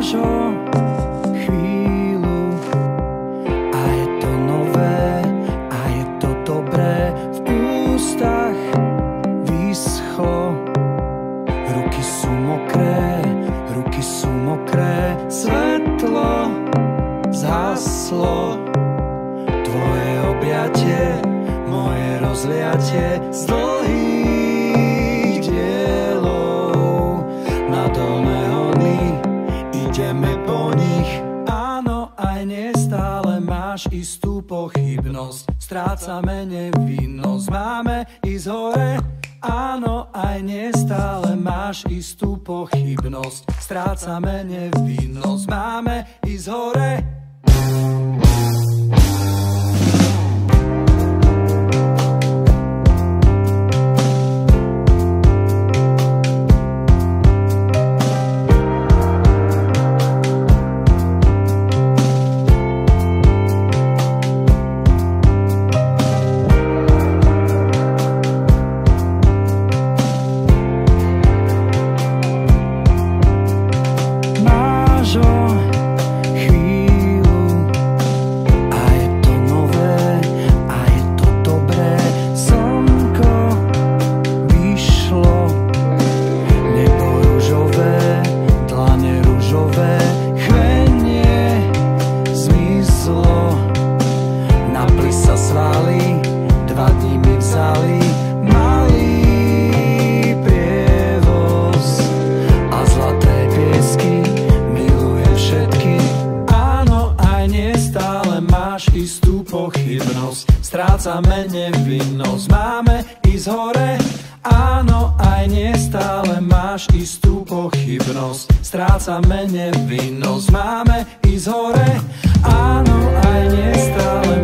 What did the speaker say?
možno chvíľu. A je to nové a je to dobré v ústach vyschlo. Ruky sú mokré ruky sú mokré svetlo zhaslo. Tvoje objatie moje rozliatie z dlhých pochybnosť. Strácame nevinnosť, máme ísť hore. Áno, aj nestále máš istú pochybnosť. Strácame nevinnosť, máme ísť hore. Istú pochybnosť, strácame nevinnosť, máme ísť hore. Áno, aj nestále máš istú pochybnosť, strácame nevinnosť, máme ísť hore. Áno, aj nestále máš